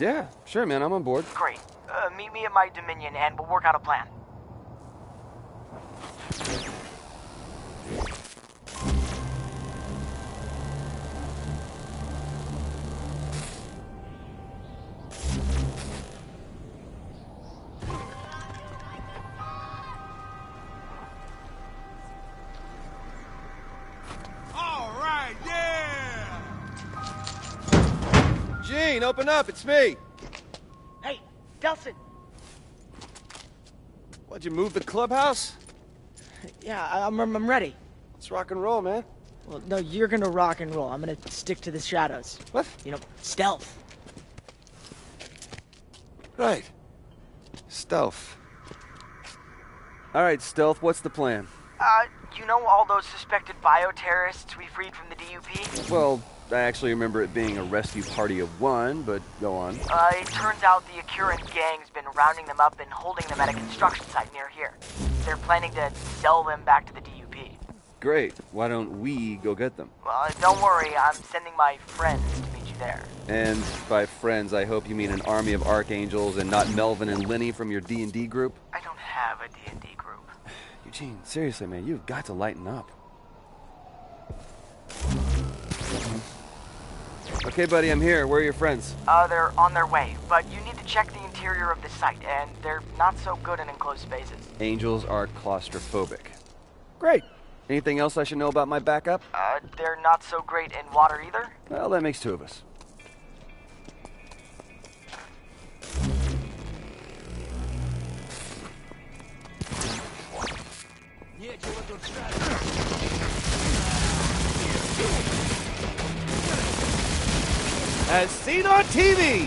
Yeah, sure, man. I'm on board. Great. Uh, meet me at my Dominion and we'll work out a plan. Open up. It's me. Hey, Delsin. What'd you move the clubhouse? Yeah, I'm, I'm ready. Let's rock and roll, man. Well, no, you're gonna rock and roll. I'm gonna stick to the shadows. What? You know, stealth. Right. Stealth. All right, Stealth, what's the plan? Uh, you know all those suspected bioterrorists we freed from the DUP? Well, I actually remember it being a rescue party of one, but go on. Uh, it turns out the Akuran gang's been rounding them up and holding them at a construction site near here. They're planning to sell them back to the DUP. Great. Why don't we go get them? Well, don't worry, I'm sending my friends to meet you there. And by friends, I hope you mean an army of archangels and not Melvin and Lenny from your D&D group. I don't have a D&D group. Eugene, seriously, man, you've got to lighten up. Okay, buddy, I'm here. Where are your friends? Uh, they're on their way, but you need to check the interior of the site, and they're not so good in enclosed spaces. Angels are claustrophobic. Great. Anything else I should know about my backup? Uh, they're not so great in water either. Well, that makes two of us. Yeah, As seen on TV!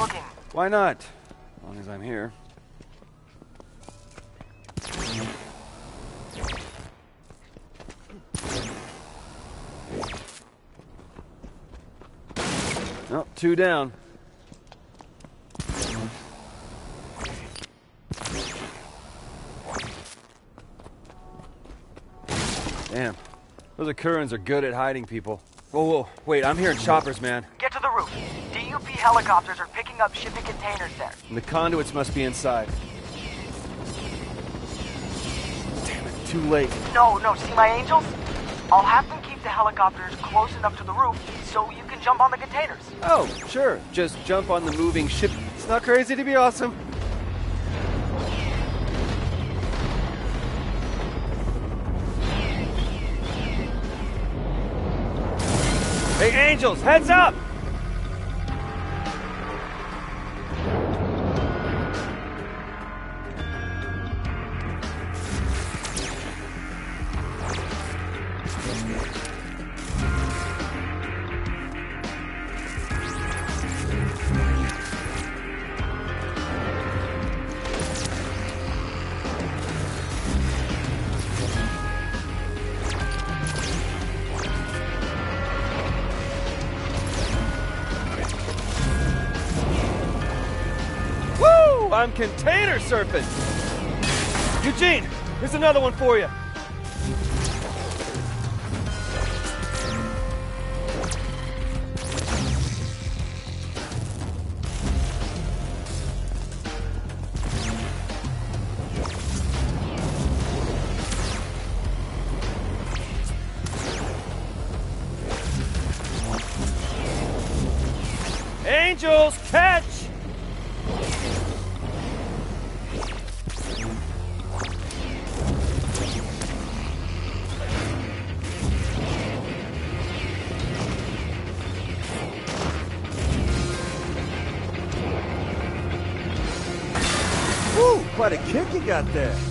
looking. Why not? As long as I'm here. Oh, two down. Damn. Those Akurans are good at hiding people. Whoa, whoa, wait, I'm hearing choppers, man. Get to the roof. DUP helicopters are picking up shipping containers there. And the conduits must be inside. Damn it, too late. No, no, see my angels? I'll have them keep the helicopters close enough to the roof so you can jump on the containers. Oh, sure. Just jump on the moving ship. It's not crazy to be awesome. Hey, Angels, heads up! I'm container surfing! Eugene, here's another one for you. Angels, catch! Kick you got there.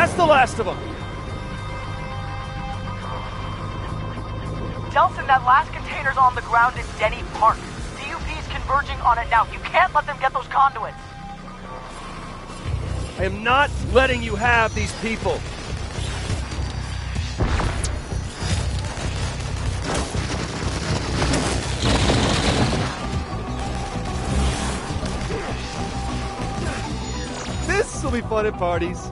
That's the last of them. Delsin, that last container's on the ground in Denny Park. DUP's converging on it now. You can't let them get those conduits. I am not letting you have these people. This will be fun at parties.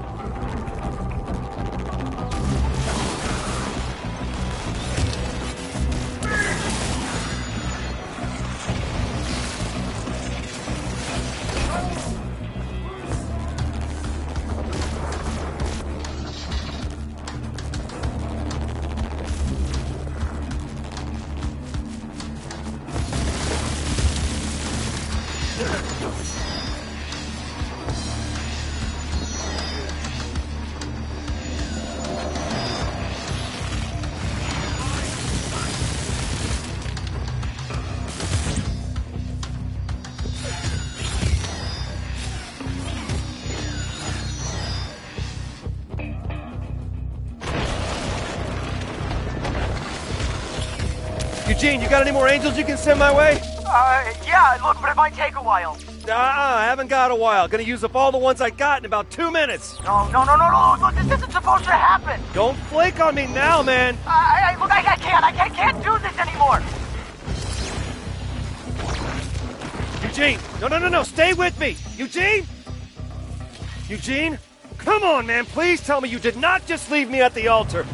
Eugene, you got any more angels you can send my way? Uh, yeah, look, but it might take a while. Uh, I haven't got a while. Gonna use up all the ones I got in about two minutes. No, no, no, no, no, look, this isn't supposed to happen. Don't flake on me now, man. I, I, look, I, I can't, I, I can't do this anymore. Eugene, no, no, no, no, stay with me. Eugene? Eugene? Come on, man, please tell me you did not just leave me at the altar.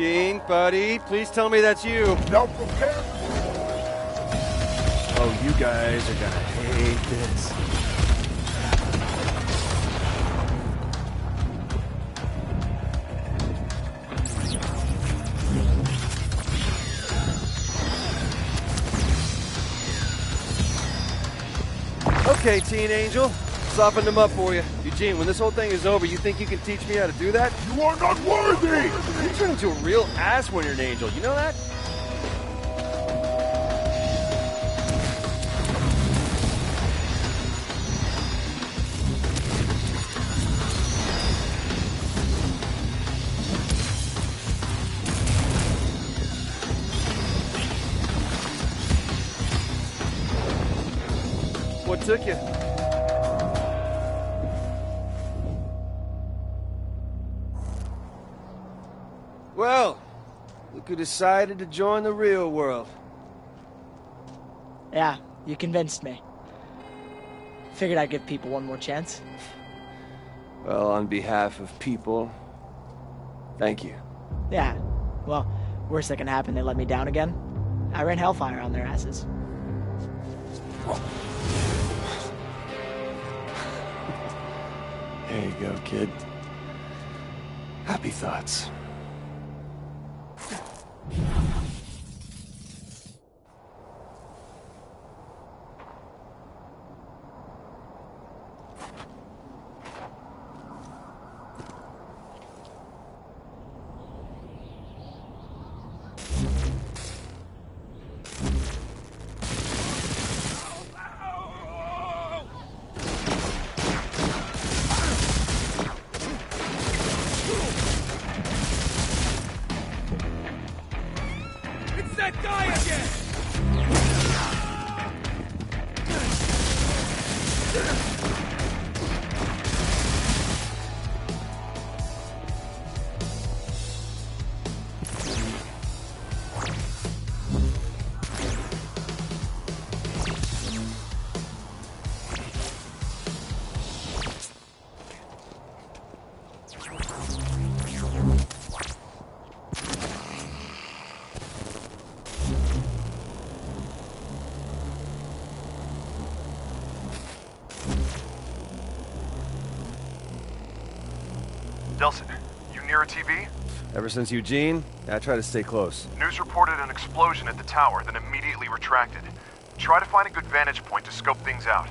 Eugene, buddy, please tell me that's you. Now prepare. Oh, you guys are gonna hate this. Okay, Teen Angel. Soften them up for you. Eugene, when this whole thing is over, you think you can teach me how to do that? You are not worthy! You turn into a real ass when you're an angel, you know that? What took you? Well, look who decided to join the real world. Yeah, you convinced me. Figured I'd give people one more chance. Well, on behalf of people, thank you. Yeah, well, worst that can happen, they let me down again. I ran hellfire on their asses. There you go, kid. Happy thoughts. Delsin, you near a TV? Ever since Eugene, I try to stay close. News reported an explosion at the tower, then immediately retracted. Try to find a good vantage point to scope things out.